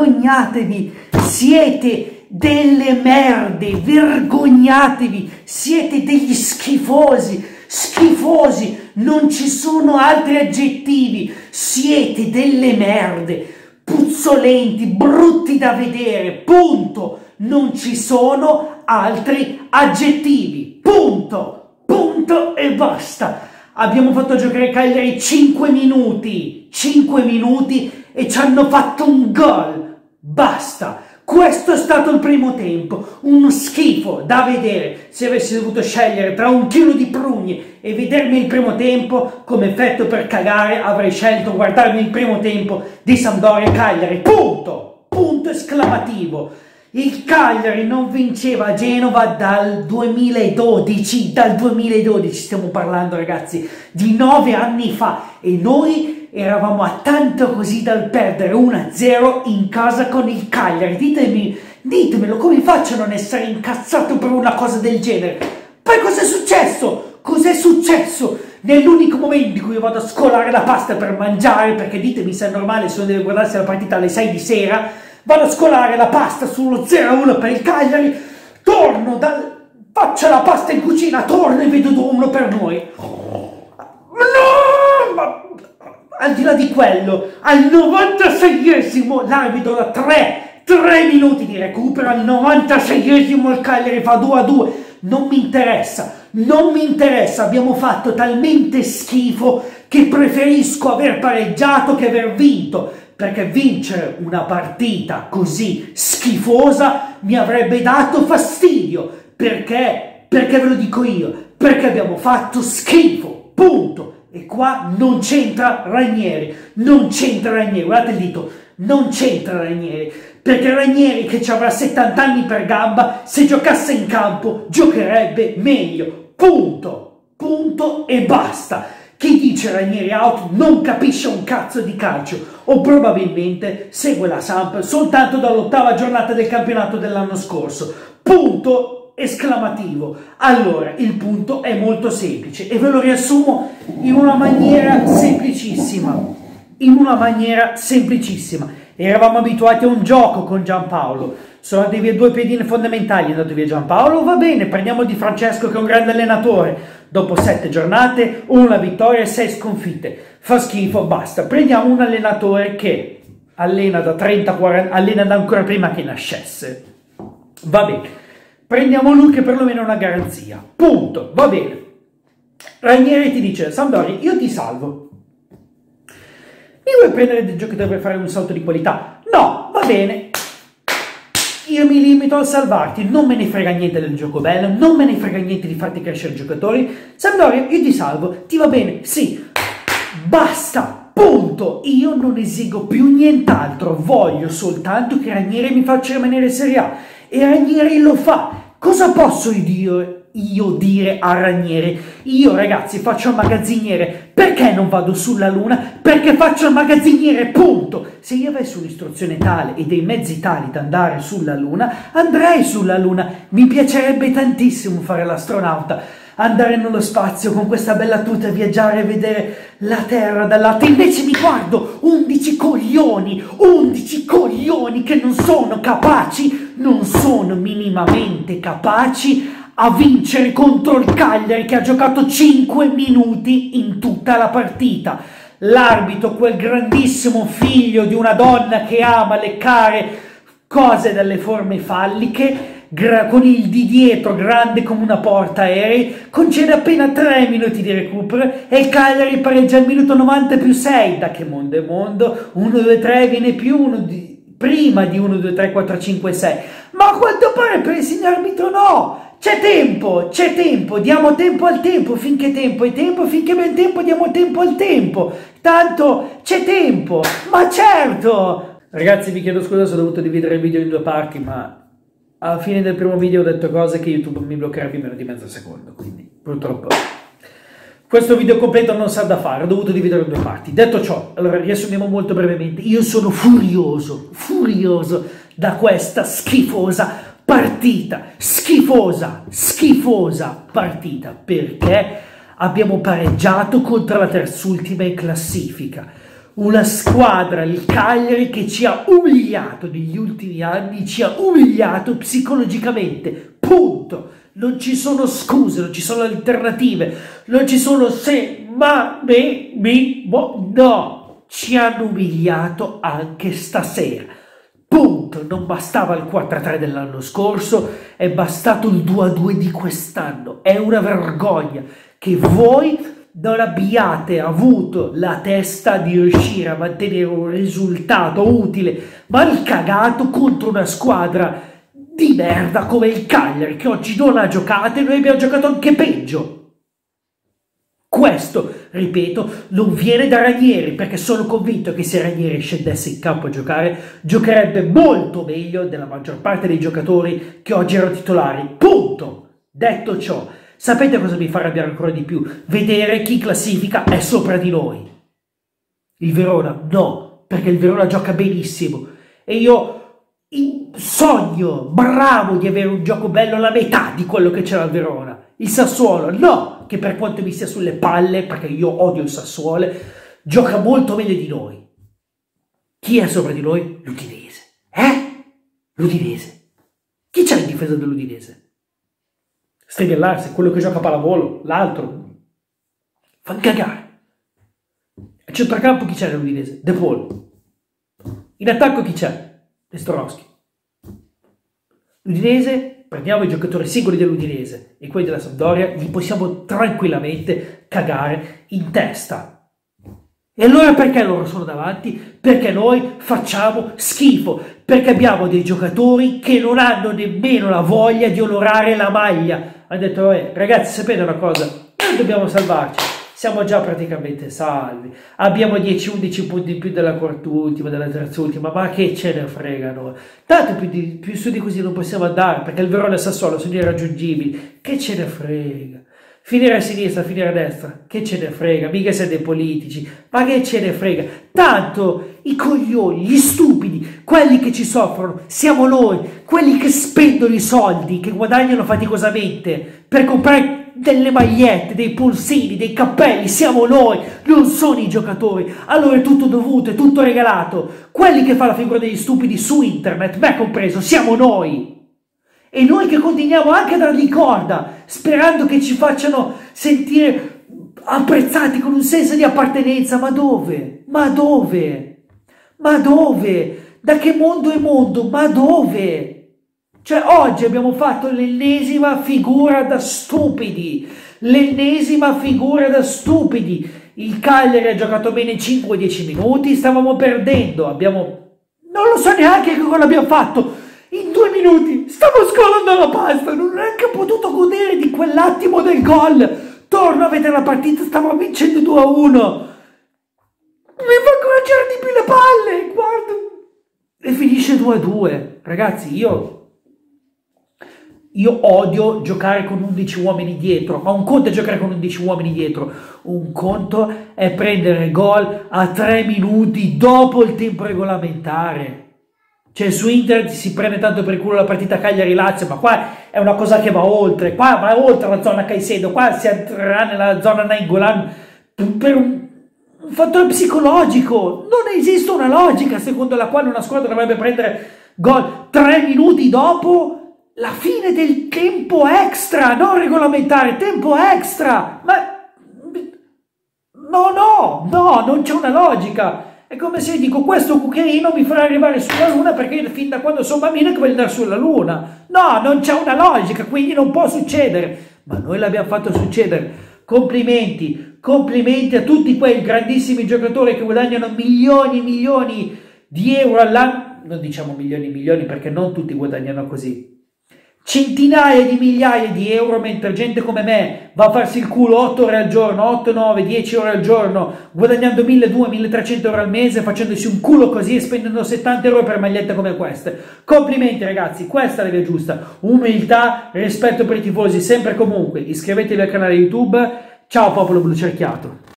vergognatevi, siete delle merde, vergognatevi, siete degli schifosi, schifosi, non ci sono altri aggettivi, siete delle merde, puzzolenti, brutti da vedere, punto, non ci sono altri aggettivi, punto, punto e basta. Abbiamo fatto giocare Cagliari 5 minuti, 5 minuti e ci hanno fatto un gol. Basta. Questo è stato il primo tempo, uno schifo da vedere. Se avessi dovuto scegliere tra un chilo di prugni e vedermi il primo tempo, come effetto per cagare, avrei scelto guardarmi il primo tempo di Sampdoria Cagliari. Punto! Punto esclamativo. Il Cagliari non vinceva a Genova dal 2012, dal 2012 stiamo parlando ragazzi, di nove anni fa e noi eravamo a tanto così dal perdere 1-0 in casa con il Cagliari. Ditemi, ditemelo, come faccio a non essere incazzato per una cosa del genere? Poi cos'è successo? Cos'è successo? Nell'unico momento in cui vado a scolare la pasta per mangiare, perché ditemi se è normale se uno deve guardarsi la partita alle 6 di sera, vado a scolare la pasta sullo 0-1 per il Cagliari, torno dal... faccio la pasta in cucina, torno e vedo 2-1 per noi. No! Ma al di là di quello, al 96esimo l'arbitro da 3, 3 minuti di recupero, al 96esimo il Cagliari fa 2 a 2. Non mi interessa, non mi interessa, abbiamo fatto talmente schifo che preferisco aver pareggiato che aver vinto, perché vincere una partita così schifosa mi avrebbe dato fastidio. Perché? Perché ve lo dico io, perché abbiamo fatto schifo, punto. E qua non c'entra Ranieri, non c'entra Ranieri, guardate il dito, non c'entra Ranieri, perché Ranieri che ci avrà 70 anni per gamba, se giocasse in campo giocherebbe meglio, punto, punto e basta. Chi dice Ranieri out non capisce un cazzo di calcio o probabilmente segue la Samp soltanto dall'ottava giornata del campionato dell'anno scorso. Punto esclamativo. Allora, il punto è molto semplice e ve lo riassumo in una maniera semplicissima. In una maniera semplicissima. Eravamo abituati a un gioco con Giampaolo. Sono andati via due pedine fondamentali, è andato via Giampaolo, va bene, prendiamo Di Francesco che è un grande allenatore. Dopo sette giornate, una vittoria e sei sconfitte. Fa schifo, basta. Prendiamo un allenatore che allena da 30-40, allena da ancora prima che nascesse. Va bene prendiamo lui che perlomeno è una garanzia. Punto, va bene. Ranieri ti dice, Sampdoria, io ti salvo. Mi vuoi prendere del giocatore per fare un salto di qualità? No, va bene. Io mi limito a salvarti, non me ne frega niente del gioco bello, non me ne frega niente di farti crescere i giocatori. Sampdoria, io ti salvo, ti va bene? Sì. Basta, punto. Io non esigo più nient'altro, voglio soltanto che Ranieri mi faccia rimanere in Serie A. E Ranieri lo fa. Cosa posso dire, io dire a Ranieri? Io ragazzi faccio il magazziniere, perché non vado sulla luna? Perché faccio il magazziniere, punto! Se io avessi un'istruzione tale e dei mezzi tali da andare sulla luna, andrei sulla luna. Mi piacerebbe tantissimo fare l'astronauta, andare nello spazio con questa bella tuta, viaggiare e vedere la Terra dall'alto. Invece mi guardo 11 coglioni, 11 coglioni che non sono capaci non sono minimamente capaci a vincere contro il Cagliari che ha giocato 5 minuti in tutta la partita. L'arbitro, quel grandissimo figlio di una donna che ama leccare cose dalle forme falliche, con il di dietro grande come una porta aerei, concede appena 3 minuti di recupero e il Cagliari pareggia al minuto 90 più 6. Da che mondo è mondo? 1, 2, 3 viene più 1 di prima di 1, 2, 3, 4, 5, 6. Ma a quanto pare il signor arbitro no! C'è tempo, c'è tempo, diamo tempo al tempo, finché tempo è tempo, finché ben tempo diamo tempo al tempo. Tanto c'è tempo, ma certo! Ragazzi vi chiedo scusa se ho dovuto dividere il video in due parti, ma alla fine del primo video ho detto cose che YouTube mi bloccherà più meno di mezzo secondo, quindi purtroppo... Questo video completo non sa da fare, ho dovuto dividere in due parti. Detto ciò, allora riassumiamo molto brevemente. Io sono furioso, furioso da questa schifosa partita. Schifosa, schifosa partita. Perché abbiamo pareggiato contro la terzultima in classifica. una squadra, il Cagliari, che ci ha umiliato negli ultimi anni, ci ha umiliato psicologicamente, punto. Non ci sono scuse, non ci sono alternative, non ci sono se, ma, me, mi, mo, no. Ci hanno umiliato anche stasera. Punto. Non bastava il 4-3 dell'anno scorso, è bastato il 2-2 di quest'anno. È una vergogna che voi non abbiate avuto la testa di riuscire a mantenere un risultato utile, mal cagato contro una squadra di merda come il Cagliari, che oggi non ha giocato e noi abbiamo giocato anche peggio. Questo, ripeto, non viene da Ranieri, perché sono convinto che se Ranieri scendesse in campo a giocare, giocherebbe molto meglio della maggior parte dei giocatori che oggi erano titolari. Punto! Detto ciò, Sapete cosa mi fa arrabbiare ancora di più? Vedere chi classifica è sopra di noi. Il Verona no, perché il Verona gioca benissimo e io sogno, bravo di avere un gioco bello alla metà di quello che c'era al Verona. Il Sassuolo no, che per quanto mi sia sulle palle, perché io odio il Sassuolo, gioca molto meglio di noi. Chi è sopra di noi? L'Udinese. Eh? L'Udinese. Chi c'è in difesa dell'Udinese? Strigellarsi, quello che gioca a pallavolo, l'altro. Fa cagare. A centrocampo chi c'è nell'Udinese? De Paul. In attacco chi c'è? Nestorowski. L'Udinese, prendiamo i giocatori singoli dell'Udinese e quelli della Sampdoria, li possiamo tranquillamente cagare in testa. E allora perché loro sono davanti? Perché noi facciamo schifo, perché abbiamo dei giocatori che non hanno nemmeno la voglia di onorare la maglia, ha detto, eh, ragazzi, sapete una cosa? Noi dobbiamo salvarci. Siamo già praticamente salvi. Abbiamo 10-11 punti in più della quart'ultima, della terz'ultima, ma che ce ne fregano? Tanto più, di, più su di così non possiamo andare, perché il Verona e il Sassuolo sono irraggiungibili. Che ce ne frega? Finire a sinistra, finire a destra, che ce ne frega? Mica siete politici, ma che ce ne frega? Tanto i coglioni, gli stupidi, quelli che ci soffrono, siamo noi, quelli che spendono i soldi, che guadagnano faticosamente per comprare delle magliette, dei polsini, dei cappelli, siamo noi, non sono i giocatori. Allora è tutto dovuto, è tutto regalato. Quelli che fanno la figura degli stupidi su internet, me compreso, siamo noi. E noi che continuiamo anche a dargli corda, sperando che ci facciano sentire apprezzati con un senso di appartenenza. Ma dove? Ma dove? Ma dove? Da che mondo è mondo? Ma dove? Cioè oggi abbiamo fatto l'ennesima figura da stupidi, l'ennesima figura da stupidi. Il Cagliari ha giocato bene 5-10 minuti, stavamo perdendo, abbiamo... Non lo so neanche che cosa abbiamo fatto. In due minuti stavo scolando la pasta, non ho neanche potuto godere di quell'attimo del gol. Torno a vedere la partita, stavo vincendo 2-1 mi fa coraggere di più le palle, guarda. E finisce 2-2. Ragazzi, io io odio giocare con 11 uomini dietro, ma un conto è giocare con 11 uomini dietro, un conto è prendere gol a 3 minuti dopo il tempo regolamentare. Cioè su internet si prende tanto per culo la partita Cagliari-Lazio, ma qua è una cosa che va oltre, qua va oltre la zona Caicedo, qua si entrerà nella zona Nainggolan per un un fattore psicologico. Non esiste una logica secondo la quale una squadra dovrebbe prendere gol tre minuti dopo la fine del tempo extra, non regolamentare, tempo extra. Ma no, no, no, non c'è una logica. È come se dico questo cucchiaino mi farà arrivare sulla luna perché fin da quando sono bambino che voglio andare sulla luna. No, non c'è una logica, quindi non può succedere. Ma noi l'abbiamo fatto succedere. Complimenti, complimenti a tutti quei grandissimi giocatori che guadagnano milioni e milioni di euro all'anno, non diciamo milioni e milioni perché non tutti guadagnano così, centinaia di migliaia di euro mentre gente come me va a farsi il culo 8 ore al giorno, 8, 9, 10 ore al giorno, guadagnando 1200, 1300 euro al mese, facendosi un culo così e spendendo 70 euro per magliette come queste. Complimenti ragazzi, questa è la via giusta. Umiltà, rispetto per i tifosi, sempre e comunque. Iscrivetevi al canale YouTube. Ciao popolo blu cerchiato.